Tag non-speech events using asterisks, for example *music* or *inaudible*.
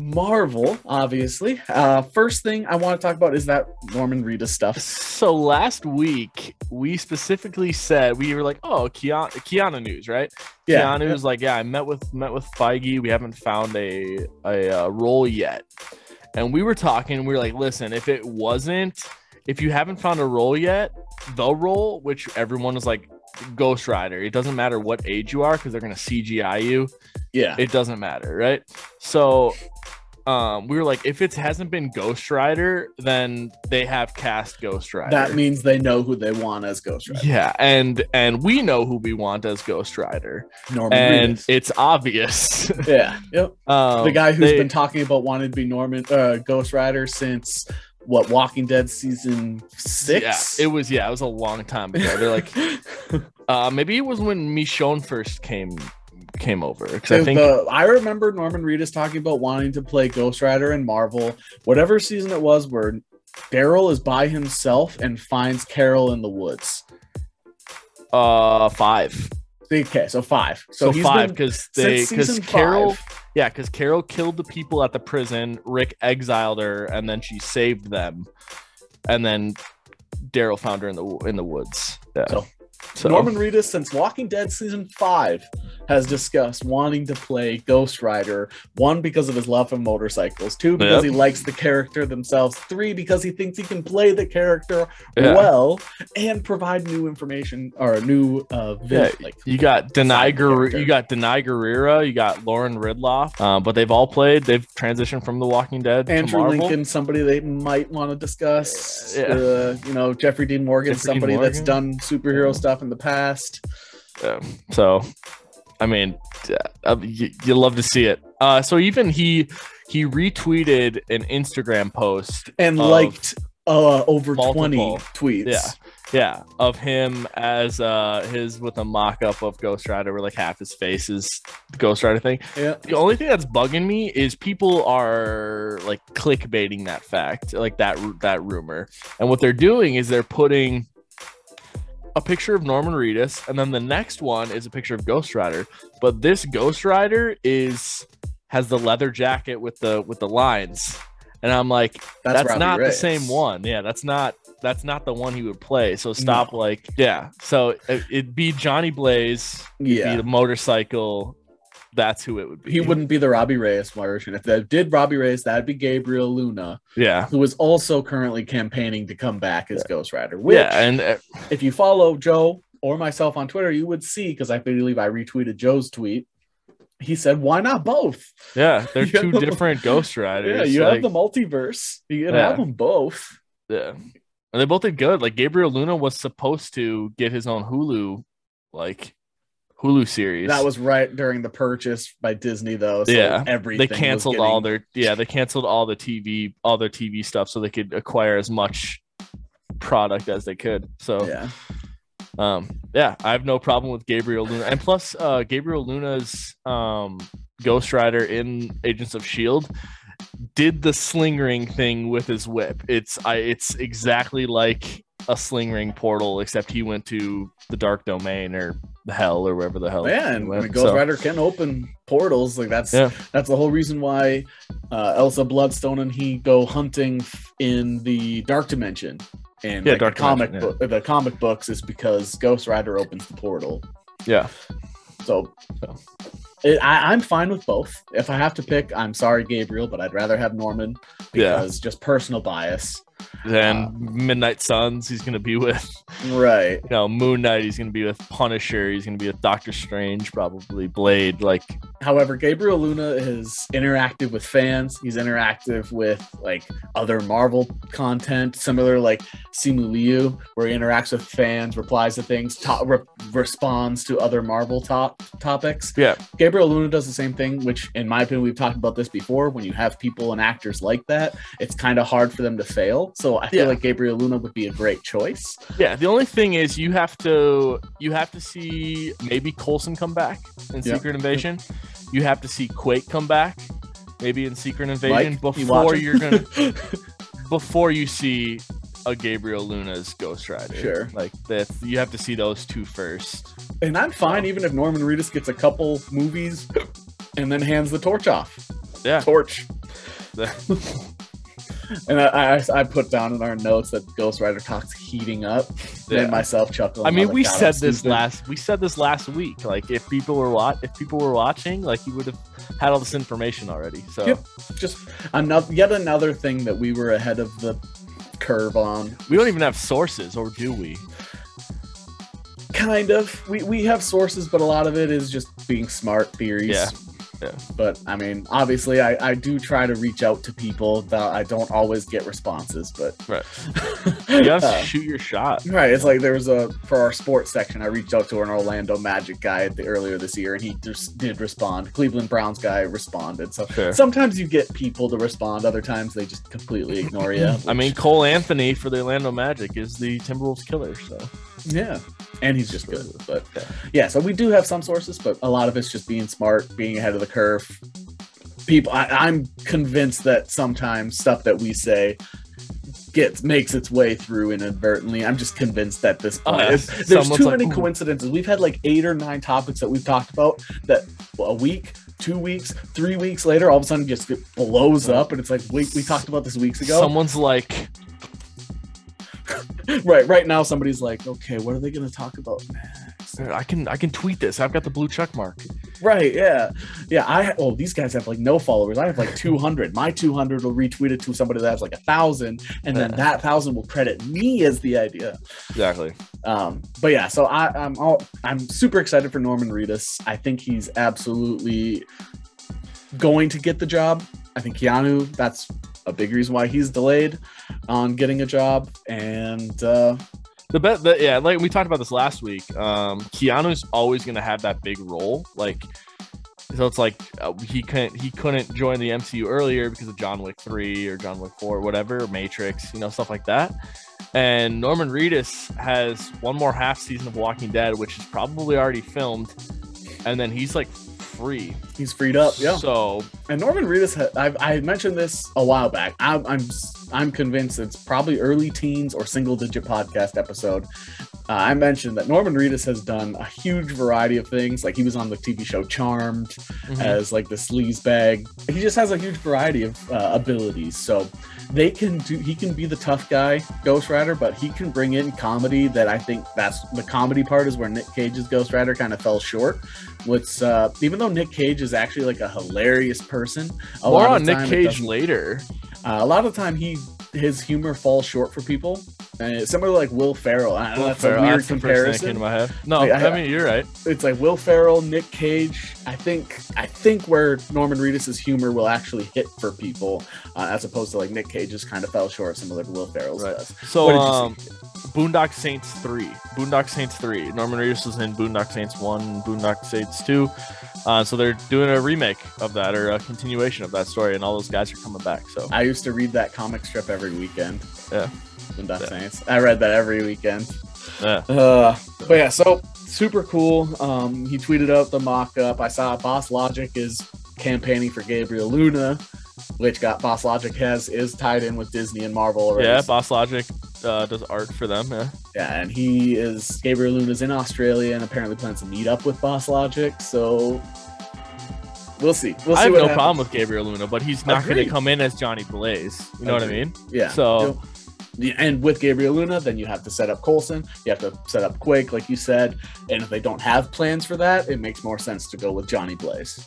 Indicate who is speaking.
Speaker 1: Marvel, obviously. Uh, first thing I want to talk about is that Norman Reedus stuff.
Speaker 2: So last week we specifically said we were like, oh, Keanu, Keanu news, right?
Speaker 1: Yeah.
Speaker 2: Keanu was like, yeah, I met with met with Feige. We haven't found a a uh, role yet, and we were talking. We were like, listen, if it wasn't, if you haven't found a role yet, the role, which everyone was like, Ghost Rider. It doesn't matter what age you are because they're gonna CGI you.
Speaker 1: Yeah.
Speaker 2: It doesn't matter, right? So um we were like if it hasn't been ghost rider then they have cast ghost rider
Speaker 1: That means they know who they want as Ghost Rider.
Speaker 2: yeah and and we know who we want as ghost rider
Speaker 1: Norman
Speaker 2: and
Speaker 1: Reedus.
Speaker 2: it's obvious
Speaker 1: Yeah. Yep. *laughs*
Speaker 2: um,
Speaker 1: the guy who's
Speaker 2: they-
Speaker 1: been talking about wanting to be Norman uh, Ghost Rider since what Walking Dead season six.
Speaker 2: yeah it was yeah it was a long time ago they're like *laughs* uh maybe it was when michonne first came came over because i think
Speaker 1: the, I remember Norman Reedus talking about wanting to play Ghost Rider in Marvel, whatever season it was, where Daryl is by himself and finds Carol in the woods.
Speaker 2: uh five
Speaker 1: Okay, so five.
Speaker 2: so,
Speaker 1: So, he's
Speaker 2: five because they because carol
Speaker 1: five.
Speaker 2: Yeah, because Carol killed the people at the prison. Rick exiled her, and then she saved them. And then Daryl found her in the in the woods. Yeah.
Speaker 1: So,
Speaker 2: So,
Speaker 1: Norman Reedus, since Walking Dead season five, has discussed wanting to play Ghost Rider. One because of his love for motorcycles. Two because
Speaker 2: Yep.
Speaker 1: he likes the character themselves. Three because he thinks he can play the character
Speaker 2: Yeah.
Speaker 1: well and provide new information or a new uh
Speaker 2: Yeah,
Speaker 1: like
Speaker 2: you got Danai
Speaker 1: Gurira,
Speaker 2: you got Danai Gurira, you got Lauren Ridloff, uh, but they've all played. They've transitioned from The Walking Dead
Speaker 1: Andrew
Speaker 2: to Marvel.
Speaker 1: Lincoln, somebody they might want to discuss.
Speaker 2: Yeah.
Speaker 1: Uh, you know, Jeffrey Dean Morgan,
Speaker 2: Jeffrey Dean
Speaker 1: somebody that's done superhero stuff in the past.
Speaker 2: Yeah. So, I mean, uh, you, you love to see it. Uh, so even he he retweeted an Instagram post
Speaker 1: And liked uh over twenty tweets.
Speaker 2: Yeah. Yeah, of him as uh his with a mock-up of Ghost Rider where like half his face is the Ghost Rider thing.
Speaker 1: Yeah.
Speaker 2: The only thing that's bugging me is people are like clickbaiting that fact, like that that rumor. And what they're doing is they're putting a picture of Norman Reedus and then the next one is a picture of Ghost Rider. But this Ghost Rider is has the leather jacket with the with the lines. And I'm like, that's,
Speaker 1: Robbie
Speaker 2: not the same one. Yeah, that's not that's not the one he would play. So mm. stop like yeah. So it, it'd be Johnny Blaze, be
Speaker 1: Yeah.
Speaker 2: the motorcycle. That's who it would be.
Speaker 1: He wouldn't be the Robbie Reyes version. If they did Robbie Reyes, that'd be Gabriel Luna,
Speaker 2: Yeah.
Speaker 1: who is also currently campaigning to come back as Ghost Rider. Which,
Speaker 2: yeah, and uh,
Speaker 1: if you follow Joe or myself on Twitter, you would see because I believe I retweeted Joe's tweet. He said, "Why not both?
Speaker 2: yeah, *laughs* they're two
Speaker 1: have-
Speaker 2: different Ghost Riders.
Speaker 1: Yeah, you
Speaker 2: like,
Speaker 1: have the multiverse. You can
Speaker 2: Yeah.
Speaker 1: have them both."
Speaker 2: yeah, and they both did good. Like Gabriel Luna was supposed to get his own Hulu, like Hulu series.
Speaker 1: That was right during the purchase by Disney, though. So
Speaker 2: Yeah,
Speaker 1: everything
Speaker 2: they canceled all their yeah they canceled all the TV all their TV stuff so they could acquire as much product as they could. So
Speaker 1: Yeah,
Speaker 2: um yeah i have no problem with gabriel luna and plus uh gabriel luna's um ghost rider in agents of shield did the sling ring thing with his whip it's i it's exactly like a sling ring portal except he went to the dark domain or the hell or wherever the hell
Speaker 1: yeah, and
Speaker 2: went.
Speaker 1: Ghost
Speaker 2: So,
Speaker 1: Rider can open portals. Like that's
Speaker 2: Yeah.
Speaker 1: that's the whole reason why uh, Elsa Bloodstone and he go hunting in the Dark Dimension. And
Speaker 2: Yeah,
Speaker 1: like,
Speaker 2: Dark
Speaker 1: the comic
Speaker 2: Dimension,
Speaker 1: book, the comic books is because Ghost Rider opens the portal.
Speaker 2: yeah
Speaker 1: So
Speaker 2: So.
Speaker 1: it, I, I'm fine with both. If I have to pick, I'm sorry, Gabriel, but I'd rather have Norman
Speaker 2: yeah
Speaker 1: because just personal bias.
Speaker 2: Then
Speaker 1: Uh,
Speaker 2: midnight suns he's gonna be with
Speaker 1: Right.
Speaker 2: you know moon knight he's gonna be with punisher he's gonna be with doctor strange probably blade like
Speaker 1: However, Gabriel Luna is interactive with fans. He's interactive with like other Marvel content, similar like Simu Liu, where he interacts with fans, replies to things, to- re- responds to other Marvel top topics.
Speaker 2: yeah
Speaker 1: Gabriel Luna does the same thing, which, in my opinion, we've talked about this before. When you have people and actors like that, it's kind of hard for them to fail. So I feel
Speaker 2: Yeah.
Speaker 1: like Gabriel Luna would be a great choice.
Speaker 2: Yeah, the only thing is you have to you have to see maybe Coulson come back in
Speaker 1: Yep.
Speaker 2: Secret Invasion. You have to see Quake come back, maybe in Secret Invasion
Speaker 1: Mike,
Speaker 2: before you're gonna *laughs* before you see a Gabriel Luna's Ghost Rider.
Speaker 1: Sure.
Speaker 2: like that you have to see those two first.
Speaker 1: and I'm fine even if Norman Reedus gets a couple movies and then hands the torch off.
Speaker 2: Yeah.
Speaker 1: Torch. *laughs* And I, I, I put down in our notes that Ghost Rider talks heating up.
Speaker 2: Yeah.
Speaker 1: Made myself chuckle.
Speaker 2: I mean, we
Speaker 1: "God,
Speaker 2: said this
Speaker 1: stupid."
Speaker 2: last. We said this last week. Like, if people were wat- if people were watching, like, you would have had all this information already. So,
Speaker 1: Yep. Just another, yet another thing that we were ahead of the curve on.
Speaker 2: we don't even have sources, or do we?
Speaker 1: Kind of. We we have sources, but a lot of it is just being smart theories.
Speaker 2: Yeah. Yeah.
Speaker 1: But I mean, obviously, I, I do try to reach out to people. That I don't always get responses, but
Speaker 2: Right. *laughs* You gotta
Speaker 1: Uh,
Speaker 2: shoot your shot.
Speaker 1: Right, it's like there was a for our sports section. I reached out to an Orlando Magic guy at the, earlier this year, and he just did respond. Cleveland Browns guy responded. So
Speaker 2: Sure.
Speaker 1: sometimes you get people to respond. Other times they just completely ignore you. *laughs*
Speaker 2: I mean, Cole Anthony for the Orlando Magic is the Timberwolves killer. So,
Speaker 1: yeah, and he's just good. But
Speaker 2: Yeah.
Speaker 1: so we do have some sources, but a lot of it's just being smart, being ahead of the curve. People, I, I'm convinced that sometimes stuff that we say gets makes its way through inadvertently. I'm just convinced at this
Speaker 2: Oh,
Speaker 1: point. It's- There's too
Speaker 2: like,
Speaker 1: many
Speaker 2: "Ooh."
Speaker 1: coincidences. We've had like eight or nine topics that we've talked about that a week, two weeks, three weeks later, all of a sudden just it blows up, and it's like, wait, we talked about this weeks ago.
Speaker 2: someone's like, *laughs*
Speaker 1: right, right now, somebody's like, okay, what are they going to talk about next?
Speaker 2: I can I can tweet this. I've got the blue check mark.
Speaker 1: Right, yeah, yeah. I oh, these guys have like no followers. I have like 200. My 200 will retweet it to somebody that has like a thousand, and then that thousand will credit me as the idea.
Speaker 2: Exactly.
Speaker 1: Um, but yeah, so I, I'm all I'm super excited for Norman Reedus. I think he's absolutely going to get the job. I think Keanu. That's a big reason why he's delayed on getting a job, and uh,
Speaker 2: The bet that yeah, like we talked about this last week. Um, Keanu's always gonna have that big role. Like, so it's like uh, he couldn't he couldn't join the MCU earlier because of John Wick three or John Wick four, or whatever, Matrix, you know, stuff like that. And Norman Reedus has one more half season of Walking Dead, which is probably already filmed, and then he's like free.
Speaker 1: he's freed up. Yeah.
Speaker 2: So
Speaker 1: And Norman Reedus, ha- I've, I mentioned this a while back. I'm, I'm, I'm convinced it's probably early teens or single digit podcast episode. Uh, I mentioned that Norman Reedus has done a huge variety of things. Like he was on the TV show Charmed
Speaker 2: mhm.
Speaker 1: as like the sleaze bag. He just has a huge variety of uh, abilities. So they can do. He can be the tough guy, Ghost Rider, but he can bring in comedy. That I think that's the comedy part is where Nick Cage's Ghost Rider kind of fell short. What's uh, even though Nick Cage is actually like a hilarious person, a
Speaker 2: more
Speaker 1: lot
Speaker 2: on
Speaker 1: of
Speaker 2: Nick Cage later.
Speaker 1: Uh, a lot of the time he his humor falls short for people. And similar to like Will Ferrell. I know
Speaker 2: Will
Speaker 1: that's
Speaker 2: Ferrell,
Speaker 1: a weird
Speaker 2: that's the first thing that
Speaker 1: comparison
Speaker 2: came to my head. No,
Speaker 1: Like, I-
Speaker 2: I mean you're right.
Speaker 1: it's like Will Ferrell, Nick Cage. I think I think where Norman Reedus's humor will actually hit for people, uh, as opposed to like Nick Cage's kind of fell short, of similar to Will Ferrell's
Speaker 2: Right.
Speaker 1: does.
Speaker 2: So
Speaker 1: What did you
Speaker 2: um, Boondock Saints three, Boondock Saints three. Norman Reedus was in Boondock Saints one, Boondock Saints two. Uh, so they're doing a remake of that or a continuation of that story, and all those guys are coming back. So
Speaker 1: I used to read that comic strip every weekend.
Speaker 2: Yeah.
Speaker 1: Boondock
Speaker 2: Yeah.
Speaker 1: Saints. I read that every weekend.
Speaker 2: yeah,
Speaker 1: Uh, but yeah, so super cool. Um, he tweeted out the mock up. I saw Boss Logic is campaigning for Gabriel Luna, which got Boss Logic has is tied in with Disney and Marvel already.
Speaker 2: yeah. Boss Logic uh, does art for them. Yeah,
Speaker 1: Yeah, and he is Gabriel Luna's in Australia and apparently plans to meet up with Boss Logic. So we'll see. We'll see
Speaker 2: I have no
Speaker 1: happens.
Speaker 2: problem with Gabriel Luna, but he's not going to come in as Johnny Blaze. You know what I mean?
Speaker 1: Yeah.
Speaker 2: So-
Speaker 1: Yeah, and with Gabriel Luna, then you have to set up Coulson. You have to set up Quake, like you said. And if they don't have plans for that, it makes more sense to go with Johnny Blaze.